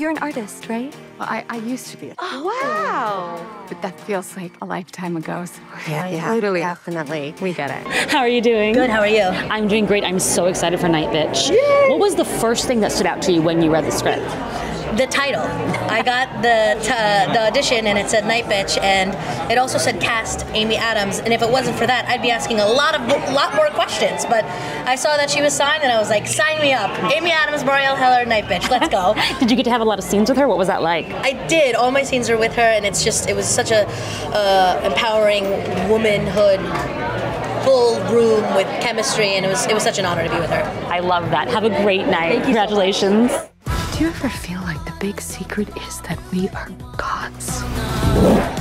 You're an artist, right? Well, I, I used to be. Oh, Wow. But that feels like a lifetime ago. So Yeah, yeah. totally. Definitely. We get it. How are you doing? Good, how are you? I'm doing great. I'm so excited for Nightbitch. What was the first thing that stood out to you when you read the script? The title. I got the t- the audition and it said Nightbitch and it also said cast Amy Adams and if it wasn't for that I'd be asking a lot of lot more questions but I saw that she was signed and I was like sign me up Amy Adams Marielle Heller Nightbitch let's go Did you get to have a lot of scenes with her? What was that like? I did all my scenes are with her and it's just it was such a uh, empowering womanhood full room with chemistry and it was it was such an honor to be with her I love that. Have a great night. Congratulations. Do you ever feel like the big secret is that we are gods?